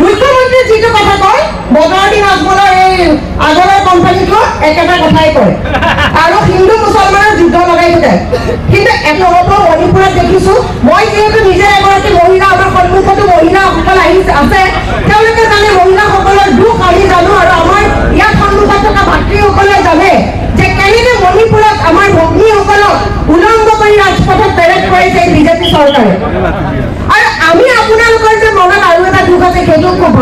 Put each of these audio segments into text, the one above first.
মুখ্যমন্ত্ৰী যিটো কথা কয় বজাৰতী নাজমলৰ এই আগৰৰ কোম্পানীটো একেটা কথাই কয়। আৰু হিন্দু মুছলমানৰ যুদ্ধ লগাই থাকে। কিন্তু একেলগতো মণিপুৰত দেখিছো মই যিহেতু নিজে এগৰাকী মহিলা আমাৰ সন্মুখতো মহিলাসকল আহি আছে জানে মহিলাসকলৰ দুখ আমি জানো আৰু আমাৰ ইয়াত সন্মুখত থকা ভাতৃসকলে জানে যে কেনেকে মণিপুৰত আমাৰ ভগ্নীসকলক উলংঘ কৰি ৰাজপথত পেৰেড কৰিছে এই বিজেপি চৰকাৰে আৰু আমি আপোনালোকৰ যে মনত আৰু এটা দুখ আছে সেইটো খুব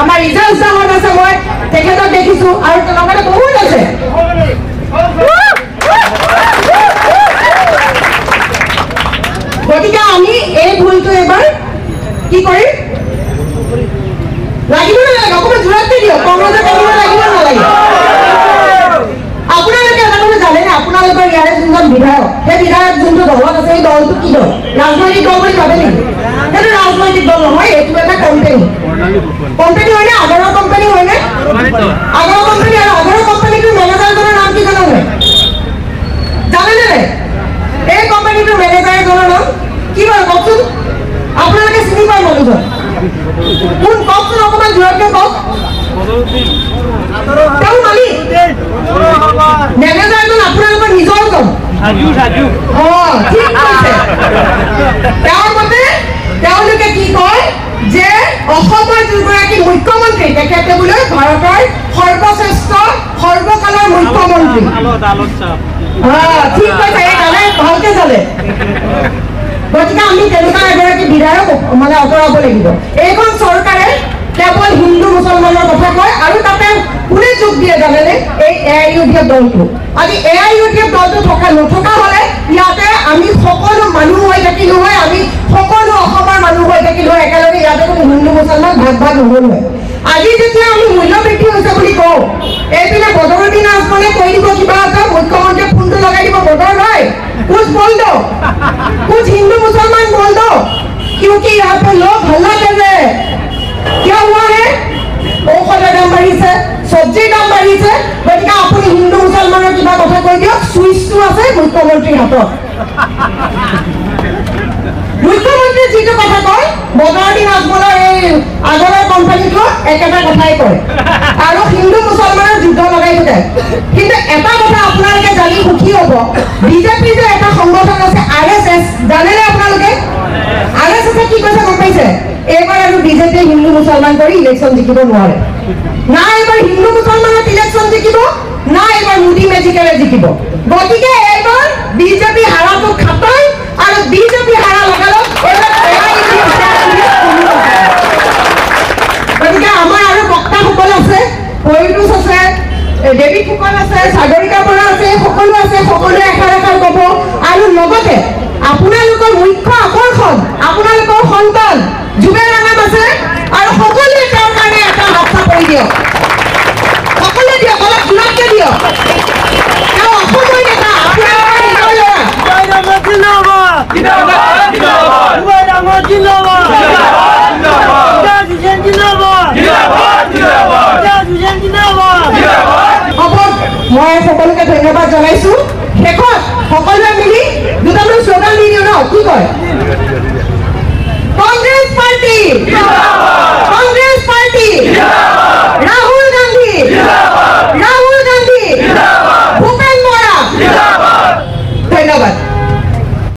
আমাৰ ৰিজাল্ট ডাঙৰ আছে মই। তেখেতক দেখিছো আৰু লগতে বহুত আছে। গতিকে আমি এই ভুলটো এবাৰ কি কৰিম? লাগিব নালাগে? অকণমান জোৰতকে দিয়ক। কেন্দ্ৰীয় লাগিব নালাগে? আপোনালোকে এটা কথা জানেনে? আপোনালোকৰ ইয়াৰে বিধায়ক। সেই বিধায়ক যোনটো দলত আছে সেই দলটো কি দল? ৰাজনৈতিক দল বুলি ভাবে নেকি? সেইটো ৰাজনৈতিক দল নহয় এইটো এটা কোম্পানী কোম্পানী হয়নে? আগৰৰ কোম্পানী হয়নে? আগৰ কোম্পানী আৰু আগৰ কোম্পানীটোৰ মেনেজাৰজনৰ নাম কি জানে জানেনে? নাই এই কোম্পানীটোৰ মেনেজাৰজনৰ নাম কি বাৰু? কওকচোন। আপোনালোকে চিনি পায় মানুহজন? কোন? কওকচোন অকণমান জোৰতকে কওক। তেওঁ মালিক? মেনেজাৰজন আপোনালোকৰ নিজৰজন অঁ ঠিক কৈছে তেওঁৰ মতে তেওঁলোকে কি কয় যে অসমৰ যিগৰাকী মুখ্যমন্ত্ৰী তেখেতে বোলে ভাৰতৰ সৰ্বশ্ৰেষ্ঠ সৰ্বকালৰ মুখ্যমন্ত্ৰী। ঠিক কৈছে এই জানে ভালকে জানে। গতিকে আমি তেনেকুৱা এগৰাকী বিধায়ক মানে আঁতৰাব লাগিব। এইখন জানেনে এই A I U D F দলটো আজি A I U D F দলটো থকা নথকা হ'লে ইয়াতে আমি সকলো মানুহ হৈ থাকিলো হয় আমি সকলো অসমৰ মানুহ হৈ থাকিলো হয় একেলগে ইয়াতে কোনো হিন্দু মুছলমান ভাগ ভাগ নহ'ল হয় আজি যেতিয়া আমি মূল্য বৃদ্ধি হৈছে বুলি কওঁ এইপিনে বদৰুদ্দিন আজমলে কৈ দিব কিবা এটা মুখ্যমন্ত্ৰীয়ে ফোনটো লগাই দিব বদৰ ভাই कुछ बोल दो कुछ हिंदू मुसलमान बोल दो क्योंकि यहाँ पे लोग हल्ला কৈ দিয়ক চুইচটো আছে মুখ্যমন্ত্ৰীৰ হাতত মুখ্যমন্ত্ৰী যিটো কথা কয় বজাৰতী নাজমলৰ এই আগৰৰ কোম্পানীটো একেটা কথাই কয় আৰু হিন্দু মুছলমানৰ যুদ্ধ লগাই থাকে কিন্তু এটা কথা আপোনালোকে জানি সুখী হ'ব বিজেপিৰ যে এটা সংগঠন আছে আৰ এছ এছ জানেনে আপোনালোকে আৰ এছ এছে কি কৈছে গম পাইছে এইবাৰ আৰু বিজেপিয়ে হিন্দু মুছলমান কৰি ইলেকশ্যন জিকিব নোৱাৰে না এইবাৰ হিন্দু মুছলমানত ইলেকশ্যন জিকিব না এইবাৰ মোদী জিকিব গতিকে এইবাৰ বিজেপি হাৰাটো খাটাই আৰু বিজেপি হাৰা এয়াই গতিকে আমাৰ আৰু বক্তাসকল আছে পৰিতোষ আছে দেৱী ফুকন আছে সাগৰিকা বৰা আছে সকলো আছে সকলোৱে এষাৰ এষাৰ ক'ব। আৰু লগতে আপোনালোকৰ মুখ্য আকৰ্ষণ আপোনালোকৰ সন্তান জুবেৰ নাম আছে আৰু সকলোৱে তেওঁৰ কাৰণে এটা হাত চাপৰি দিয়ক। হ'ব মই সকলোকে ধন্যবাদ জনাইছো শেষত সকলোৱে